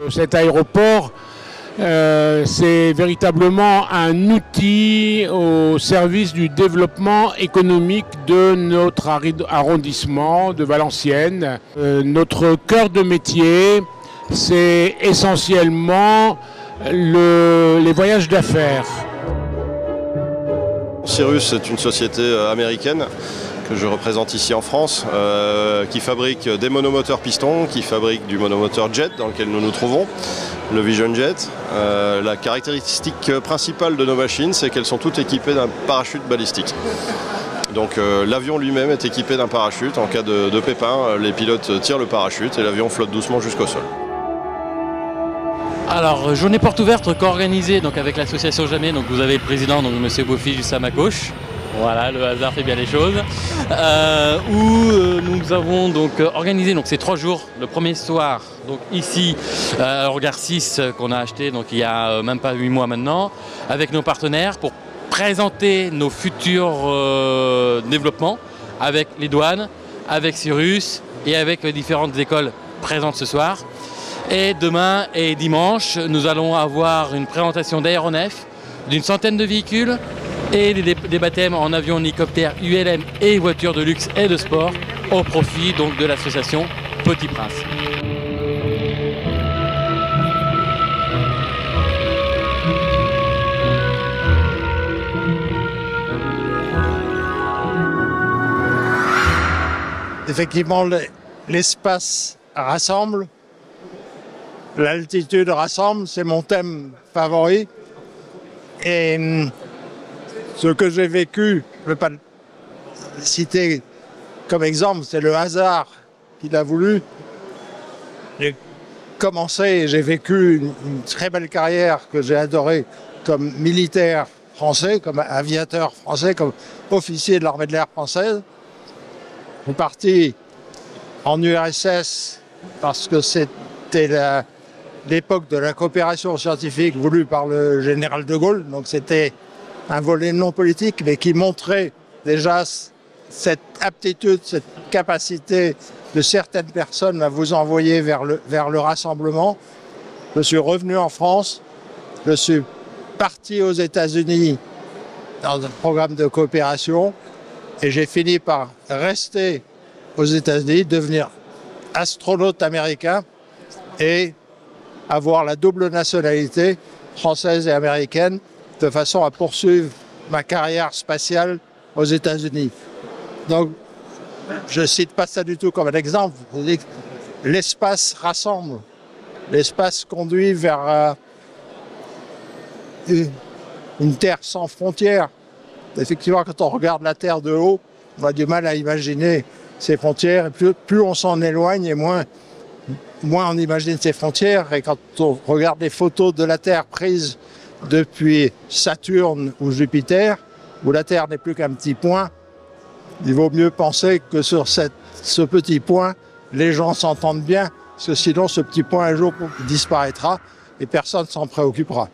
Euh, cet aéroport, euh, c'est véritablement un outil au service du développement économique de notre arrondissement de Valenciennes. Euh, notre cœur de métier, c'est essentiellement les voyages d'affaires. Cirrus est une société euh, américaine que je représente ici en France, euh, qui fabrique des monomoteurs pistons, qui fabrique du monomoteur jet dans lequel nous nous trouvons, le Vision Jet. Euh, la caractéristique principale de nos machines, c'est qu'elles sont toutes équipées d'un parachute balistique. Donc l'avion lui-même est équipé d'un parachute. En cas de pépin, les pilotes tirent le parachute et l'avion flotte doucement jusqu'au sol. Alors, journée porte ouverte co-organisée avec l'association Jamais. Donc, vous avez le président, donc M. Bofi, juste à ma gauche. Voilà, le hasard fait bien les choses. Euh, où euh, nous avons donc organisé donc ces trois jours. Le premier soir, donc ici, euh, Regard 6 qu'on a acheté donc il y a même pas huit mois maintenant, avec nos partenaires pour présenter nos futurs développements avec les douanes, avec Cyrus et avec les différentes écoles présentes ce soir. Et demain et dimanche, nous allons avoir une présentation d'aéronefs d'une centaine de véhicules et des, baptêmes en avion, hélicoptère, ULM et voitures de luxe et de sport au profit donc de l'association Petit Prince. Effectivement, l'espace rassemble L'altitude rassemble, c'est mon thème favori. Et hum, ce que j'ai vécu, je ne vais pas le citer comme exemple, c'est le hasard qu'il a voulu. J'ai commencé, j'ai vécu une, très belle carrière que j'ai adorée comme militaire français, comme aviateur français, comme officier de l'armée de l'air française. Je suis parti en URSS parce que c'était la, l'époque de la coopération scientifique voulue par le général de Gaulle. Donc c'était un volet non politique, mais qui montrait déjà cette aptitude, cette capacité de certaines personnes à vous envoyer vers le, vers le rassemblement. Je suis revenu en France, je suis parti aux États-Unis dans un programme de coopération et j'ai fini par rester aux États-Unis, devenir astronaute américain et avoir la double nationalité française et américaine de façon à poursuivre ma carrière spatiale aux États-Unis. Donc, je ne cite pas ça du tout comme un exemple. L'espace rassemble. L'espace conduit vers euh, une terre sans frontières. Effectivement, quand on regarde la Terre de haut, on a du mal à imaginer ses frontières. Plus, plus on s'en éloigne, et moins moins on imagine ses frontières. Et quand on regarde les photos de la Terre prises depuis Saturne ou Jupiter, où la Terre n'est plus qu'un petit point, il vaut mieux penser que sur ce petit point, les gens s'entendent bien, parce que sinon ce petit point un jour disparaîtra et personne s'en préoccupera.